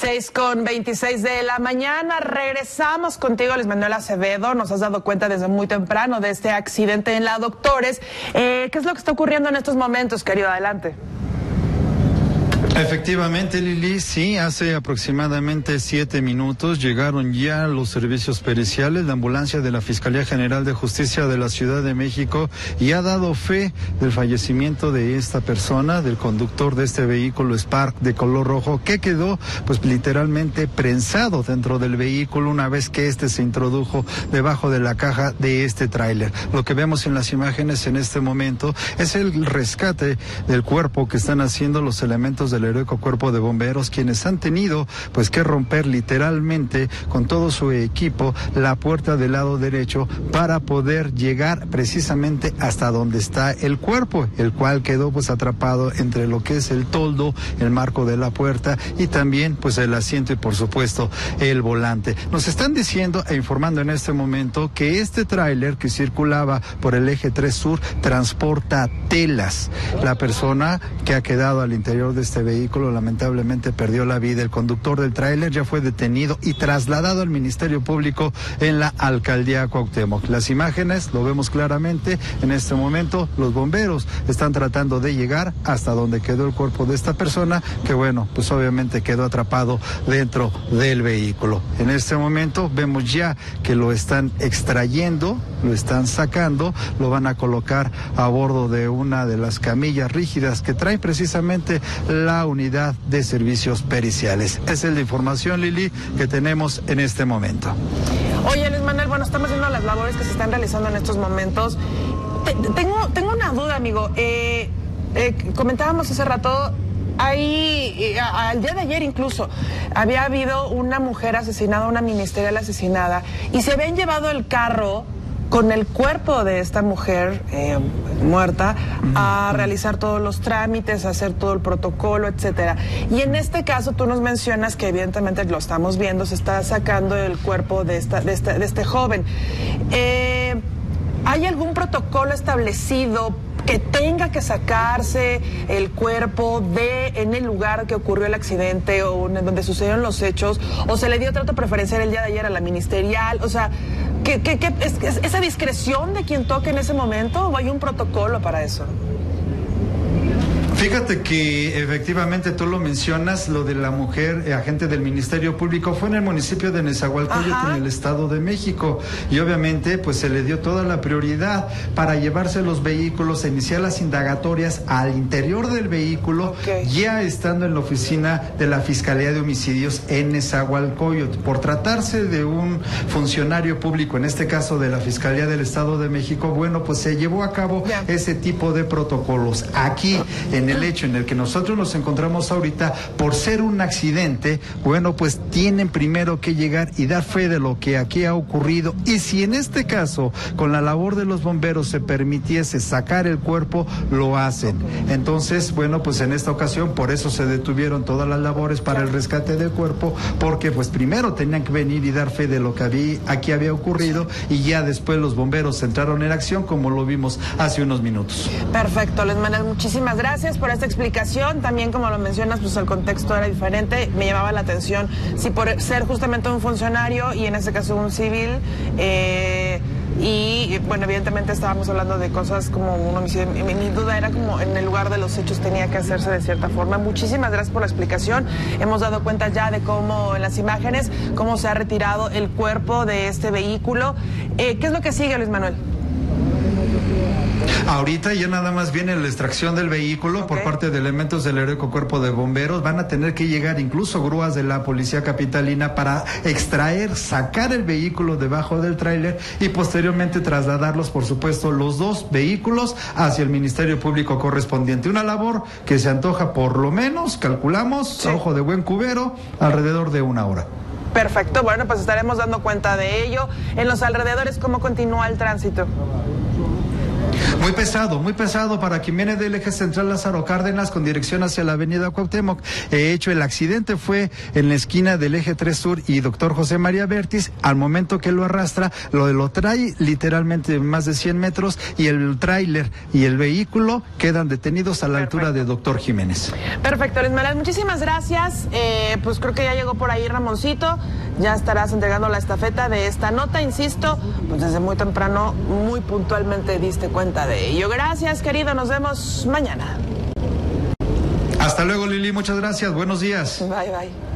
6 con 26 de la mañana. Regresamos contigo, Luis Manuel Acevedo. Nos has dado cuenta desde muy temprano de este accidente en la Doctores. Eh, ¿Qué es lo que está ocurriendo en estos momentos, querido? Adelante. Efectivamente, Lili, sí, hace aproximadamente siete minutos llegaron ya los servicios periciales, la ambulancia de la Fiscalía General de Justicia de la Ciudad de México y ha dado fe del fallecimiento de esta persona, del conductor de este vehículo Spark de color rojo, que quedó pues literalmente prensado dentro del vehículo una vez que este se introdujo debajo de la caja de este tráiler. Lo que vemos en las imágenes en este momento es el rescate del cuerpo que están haciendo los elementos del heroico cuerpo de bomberos, quienes han tenido pues que romper literalmente con todo su equipo la puerta del lado derecho para poder llegar precisamente hasta donde está el cuerpo, el cual quedó pues atrapado entre lo que es el toldo, el marco de la puerta y también pues el asiento y por supuesto el volante. Nos están diciendo e informando en este momento que este tráiler que circulaba por el eje 3 sur transporta telas. La persona que ha quedado al interior de este vehículo lamentablemente perdió la vida. El conductor del tráiler ya fue detenido y trasladado al Ministerio Público en la alcaldía Cuauhtémoc. Las imágenes lo vemos claramente. En este momento los bomberos están tratando de llegar hasta donde quedó el cuerpo de esta persona que bueno, pues obviamente quedó atrapado dentro del vehículo. En este momento vemos ya que lo están extrayendo, lo están sacando, lo van a colocar a bordo de una de las camillas rígidas que trae precisamente la unidad de servicios periciales. Esa es la información, Lili, que tenemos en este momento. Oye, Luis Manuel, bueno, estamos viendo las labores que se están realizando en estos momentos. tengo, tengo una duda, amigo. Eh, eh, comentábamos hace rato Ahí, eh, al día de ayer incluso, había habido una mujer asesinada, una ministerial asesinada, y se habían llevado el carro con el cuerpo de esta mujer eh, muerta a realizar todos los trámites, a hacer todo el protocolo, etcétera. Y en este caso tú nos mencionas que evidentemente lo estamos viendo, se está sacando el cuerpo de esta, de este, de este joven. Eh, ¿Hay algún protocolo establecido que tenga que sacarse el cuerpo de en el lugar que ocurrió el accidente o en donde sucedieron los hechos o se le dio trato preferencial el día de ayer a la ministerial o sea ¿qué, qué, qué es, esa discreción de quien toque en ese momento o hay un protocolo para eso Fíjate que efectivamente tú lo mencionas, lo de la mujer eh, agente del Ministerio Público fue en el municipio de Nezahualcóyotl, en el Estado de México, y obviamente pues se le dio toda la prioridad para llevarse los vehículos, iniciar las indagatorias al interior del vehículo, ya estando en la oficina de la Fiscalía de Homicidios en Nezahualcóyotl. Por tratarse de un funcionario público, en este caso de la Fiscalía del Estado de México, bueno, pues se llevó a cabo ese tipo de protocolos. Aquí en el hecho en el que nosotros nos encontramos ahorita, por ser un accidente, bueno, pues tienen primero que llegar y dar fe de lo que aquí ha ocurrido. Y si en este caso, con la labor de los bomberos se permitiese sacar el cuerpo, lo hacen. Entonces, bueno, pues en esta ocasión, por eso se detuvieron todas las labores para el rescate del cuerpo, porque pues primero tenían que venir y dar fe de lo que había, aquí había ocurrido y ya después los bomberos entraron en acción como lo vimos hace unos minutos. Perfecto, les mando muchísimas gracias por esta explicación. También, como lo mencionas, pues el contexto era diferente. Me llamaba la atención si por ser justamente un funcionario y en este caso un civil. Eh, y bueno, evidentemente estábamos hablando de cosas como un homicidio. Mi, mi, duda era como en el lugar de los hechos tenía que hacerse de cierta forma. Muchísimas gracias por la explicación. Hemos dado cuenta ya de cómo en las imágenes, cómo se ha retirado el cuerpo de este vehículo. Eh, ¿Qué es lo que sigue, Luis Manuel? Ahorita ya nada más viene la extracción del vehículo por parte de elementos del heroico cuerpo de bomberos. Van a tener que llegar incluso grúas de la policía capitalina para extraer, sacar el vehículo debajo del tráiler y posteriormente trasladarlos, por supuesto, los dos vehículos hacia el Ministerio Público correspondiente. Una labor que se antoja por lo menos, calculamos, a ojo de buen cubero, alrededor de una hora. Perfecto, bueno, pues estaremos dando cuenta de ello. En los alrededores, ¿cómo continúa el tránsito? Muy pesado, muy pesado para quien viene del eje central Lázaro Cárdenas con dirección hacia la avenida Cuauhtémoc. He hecho, el accidente fue en la esquina del eje 3 Sur y doctor José María Bertis. Al momento que lo arrastra, lo, lo trae literalmente más de 100 metros y el tráiler y el vehículo quedan detenidos a la altura de doctor Jiménez. Perfecto, Luis Manuel, muchísimas gracias. Eh, pues creo que ya llegó por ahí Ramoncito. Ya estarás entregando la estafeta de esta nota, insisto, pues desde muy temprano, muy puntualmente diste cuenta de ello. Gracias, querido, nos vemos mañana. Hasta luego, Lili, muchas gracias, buenos días. Bye, bye.